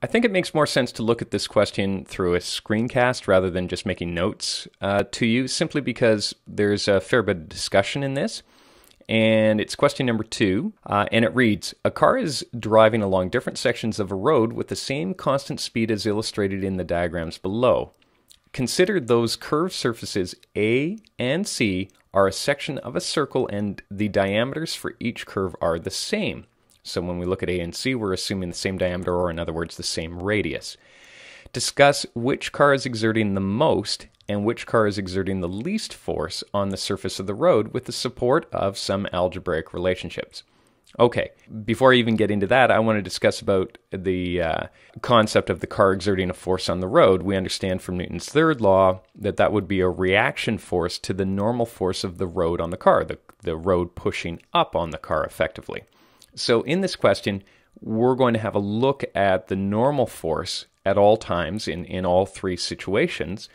I think it makes more sense to look at this question through a screencast rather than just making notes uh, to you, simply because there's a fair bit of discussion in this. And it's question number two, uh, and it reads A car is driving along different sections of a road with the same constant speed as illustrated in the diagrams below. Consider those curved surfaces A and C are a section of a circle, and the diameters for each curve are the same. So when we look at A and C, we're assuming the same diameter, or in other words, the same radius. Discuss which car is exerting the most and which car is exerting the least force on the surface of the road with the support of some algebraic relationships. Okay, before I even get into that, I want to discuss about the uh, concept of the car exerting a force on the road. We understand from Newton's third law that that would be a reaction force to the normal force of the road on the car, the, the road pushing up on the car effectively. So, in this question, we're going to have a look at the normal force at all times in, in all three situations.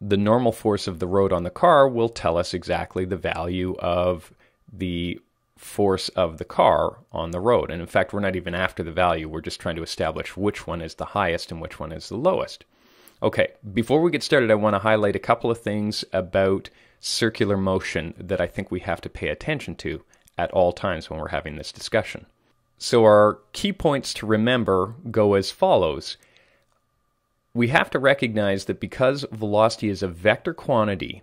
The normal force of the road on the car will tell us exactly the value of the force of the car on the road. And in fact, we're not even after the value, we're just trying to establish which one is the highest and which one is the lowest. Okay, before we get started, I want to highlight a couple of things about circular motion that I think we have to pay attention to at all times when we're having this discussion. So, our key points to remember go as follows. We have to recognize that because velocity is a vector quantity,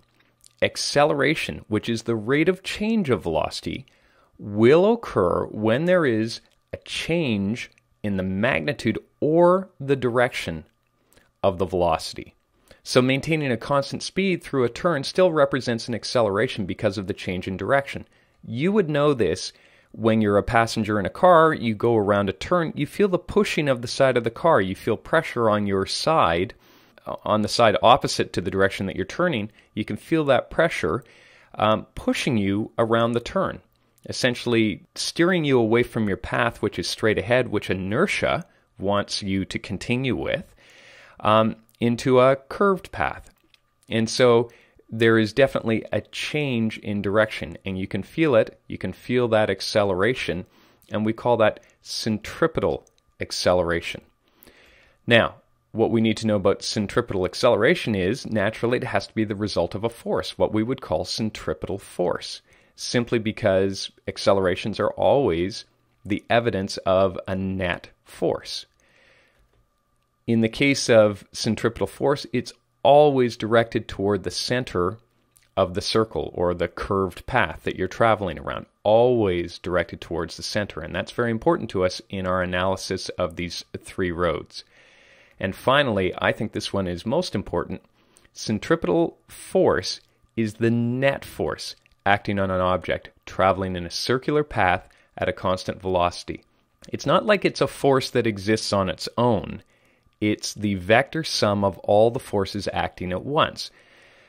acceleration, which is the rate of change of velocity, will occur when there is a change in the magnitude or the direction of the velocity. So, maintaining a constant speed through a turn still represents an acceleration because of the change in direction. You would know this when you're a passenger in a car, you go around a turn, you feel the pushing of the side of the car. You feel pressure on your side, uh, on the side opposite to the direction that you're turning. You can feel that pressure um, pushing you around the turn, essentially steering you away from your path, which is straight ahead, which inertia wants you to continue with, um, into a curved path. And so there is definitely a change in direction, and you can feel it. You can feel that acceleration, and we call that centripetal acceleration. Now, what we need to know about centripetal acceleration is naturally it has to be the result of a force, what we would call centripetal force, simply because accelerations are always the evidence of a net force. In the case of centripetal force, it's always directed toward the center of the circle or the curved path that you're traveling around, always directed towards the center. And that's very important to us in our analysis of these three roads. And finally, I think this one is most important. Centripetal force is the net force acting on an object traveling in a circular path at a constant velocity. It's not like it's a force that exists on its own. It's the vector sum of all the forces acting at once.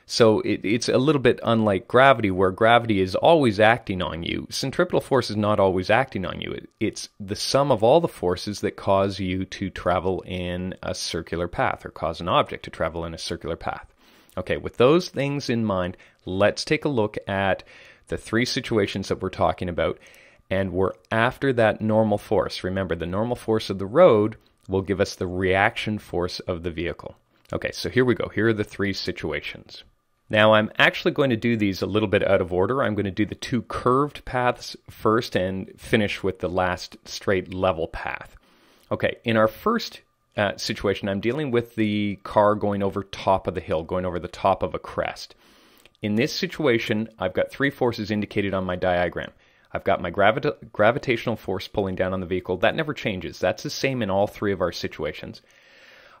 So it, it's a little bit unlike gravity, where gravity is always acting on you. Centripetal force is not always acting on you. It, it's the sum of all the forces that cause you to travel in a circular path or cause an object to travel in a circular path. Okay, with those things in mind, let's take a look at the three situations that we're talking about. And we're after that normal force. Remember, the normal force of the road will give us the reaction force of the vehicle. Okay, so here we go. Here are the three situations. Now I'm actually going to do these a little bit out of order. I'm going to do the two curved paths first and finish with the last straight level path. Okay, in our first uh, situation, I'm dealing with the car going over top of the hill, going over the top of a crest. In this situation, I've got three forces indicated on my diagram. I've got my gravita- gravitational force pulling down on the vehicle. That never changes. That's the same in all three of our situations.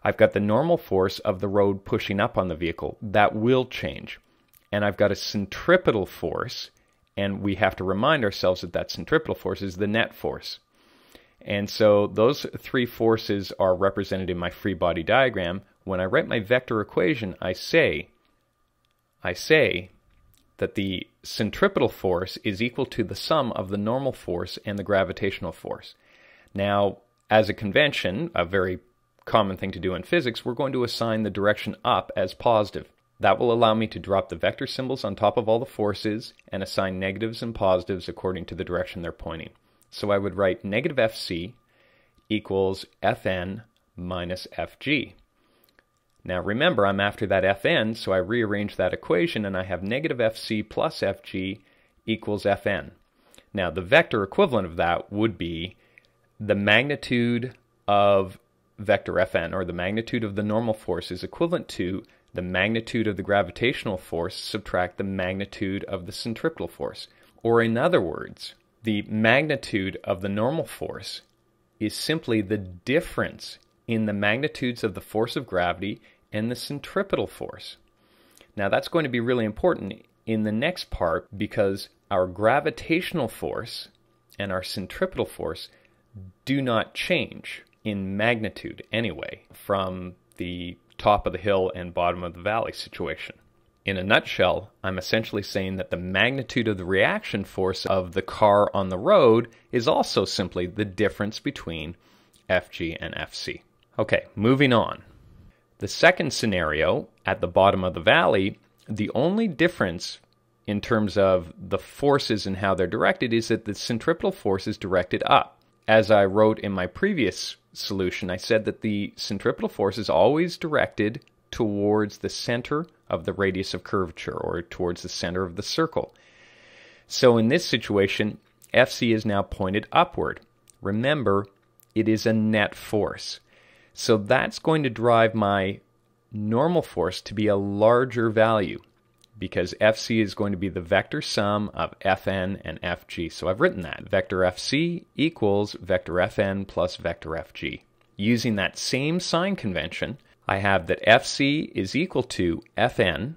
I've got the normal force of the road pushing up on the vehicle. That will change. And I've got a centripetal force, and we have to remind ourselves that that centripetal force is the net force. And so those three forces are represented in my free body diagram. When I write my vector equation, I say, I say that the centripetal force is equal to the sum of the normal force and the gravitational force. Now, as a convention, a very common thing to do in physics, we're going to assign the direction up as positive. That will allow me to drop the vector symbols on top of all the forces and assign negatives and positives according to the direction they're pointing. So I would write negative Fc equals Fn minus fg. Now remember, I'm after that fn, so I rearrange that equation and I have negative fc plus fg equals fn. Now the vector equivalent of that would be the magnitude of vector Fn, or the magnitude of the normal force, is equivalent to the magnitude of the gravitational force subtract the magnitude of the centripetal force. Or in other words, the magnitude of the normal force is simply the difference in the magnitudes of the force of gravity and the centripetal force. Now that's going to be really important in the next part because our gravitational force and our centripetal force do not change in magnitude anyway from the top of the hill and bottom of the valley situation. In a nutshell, I'm essentially saying that the magnitude of the reaction force of the car on the road is also simply the difference between Fg and Fc. Okay, moving on. The second scenario, at the bottom of the valley, the only difference in terms of the forces and how they're directed is that the centripetal force is directed up. As I wrote in my previous solution, I said that the centripetal force is always directed towards the center of the radius of curvature or towards the center of the circle. So in this situation, Fc is now pointed upward. Remember, it is a net force. So that's going to drive my normal force to be a larger value because Fc is going to be the vector sum of Fn and Fg. So I've written that. Vector Fc equals vector Fn plus vector Fg. Using that same sign convention, I have that Fc is equal to Fn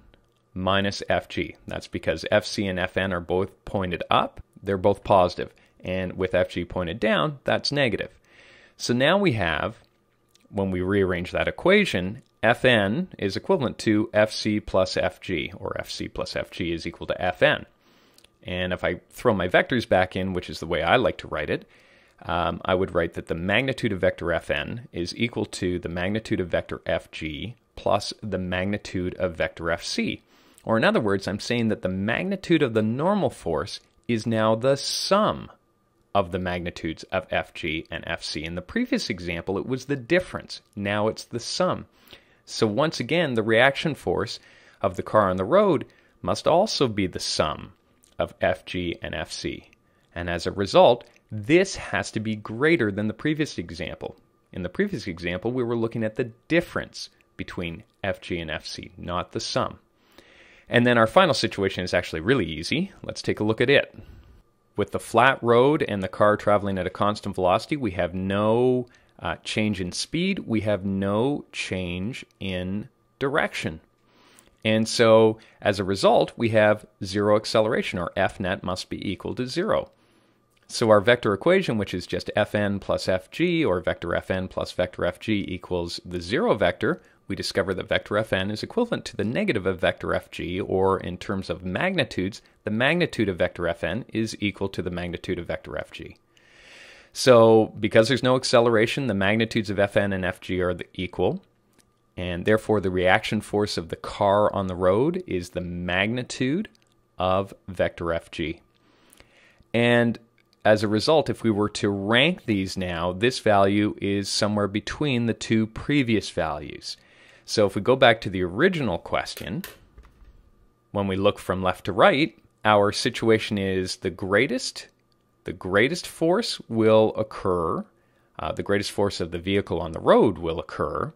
minus Fg. That's because Fc and Fn are both pointed up. They're both positive. And with Fg pointed down, that's negative. So now we have, when we rearrange that equation, Fn is equivalent to Fc plus Fg, or Fc plus Fg is equal to Fn. And if I throw my vectors back in, which is the way I like to write it, um, I would write that the magnitude of vector Fn is equal to the magnitude of vector Fg plus the magnitude of vector Fc. Or in other words, I'm saying that the magnitude of the normal force is now the sum of the magnitudes of Fg and Fc. In the previous example, it was the difference. Now it's the sum. So once again, the reaction force of the car on the road must also be the sum of Fg and Fc. And as a result, this has to be greater than the previous example. In the previous example, we were looking at the difference between Fg and Fc, not the sum. And then our final situation is actually really easy. Let's take a look at it. With the flat road and the car traveling at a constant velocity, we have no uh, change in speed, we have no change in direction. And so, as a result, we have zero acceleration, or F net must be equal to zero. So our vector equation, which is just Fn plus Fg, or vector Fn plus vector Fg equals the zero vector, we discover that vector Fn is equivalent to the negative of vector Fg, or in terms of magnitudes, the magnitude of vector Fn is equal to the magnitude of vector Fg. So, because there's no acceleration, the magnitudes of Fn and Fg are equal, and therefore the reaction force of the car on the road is the magnitude of vector Fg. And as a result, if we were to rank these now, this value is somewhere between the two previous values. So if we go back to the original question, when we look from left to right, our situation is the greatest the greatest force will occur, uh, the greatest force of the vehicle on the road will occur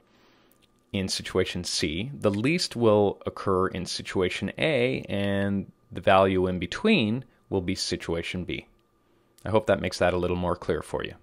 in situation C. The least will occur in situation A, and the value in between will be situation B. I hope that makes that a little more clear for you.